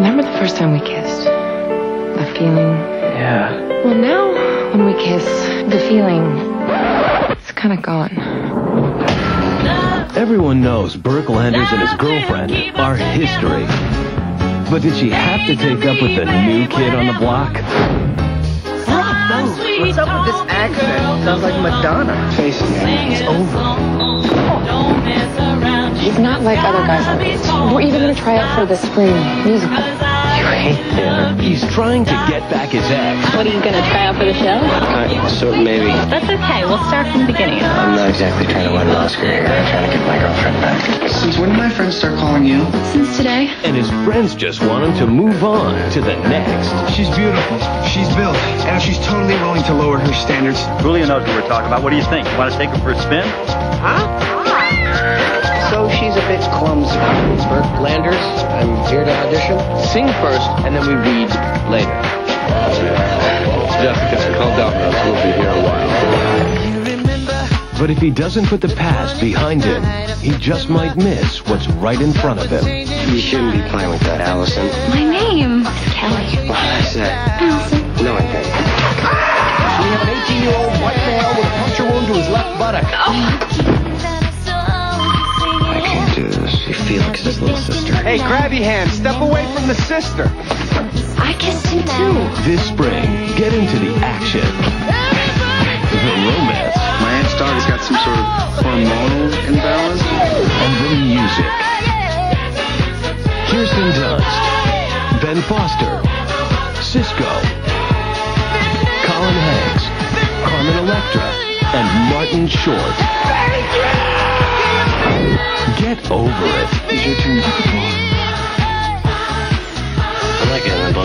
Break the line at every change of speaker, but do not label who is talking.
Remember the first time we kissed? The feeling.
Yeah.
Well, now when we kiss, the feeling. It's kind of gone.
Everyone knows Berke Landers and his girlfriend are history. But did she have to take up with the new kid on the block?
What's up with this accent? Sounds like Madonna.
Face it. It's over.
He's not like other guys on this team. We're even going to try out for the spring musical.
You hate theater.
He's trying to get back his ex.
What are you going to try out for the show?
Uh, so maybe.
That's okay. We'll start from the beginning.
I'm not exactly trying to win an Oscar here. I'm trying to get my girlfriend back.
Since when did my friends start calling you?
Since today.
And his friends just want him to move on to the next.
She's beautiful. She's built. And she's totally willing to lower her standards.
Julia knows what we're talking about. What do you think? You want to take her for a spin? Huh?
So she's a bit clumsy.
Berke Landers, I'm here to audition. Sing first, and then we read later.
Jessica, calm down, man. We'll be here a while.
But if he doesn't put the past behind him, he just might miss what's right in front of him.
You shouldn't be playing with that, Allison.
My name is Kelly.
What is that?
Allison.
No, I think.
We have an 18-year-old white male with a puncture wound to his left buttock.
I You Felix, his little sister.
Hey, grab your hand. Step away from the sister.
I kissed him too.
This spring, get into the action, the romance,
My aunt's daughter's got some sort of hormonal imbalance.
and the music. Kirsten Dunst, Ben Foster, Sisqó, Colin Hanks, Carmen Electra, and Martin Short. Get over it.
Is your turn? I like it.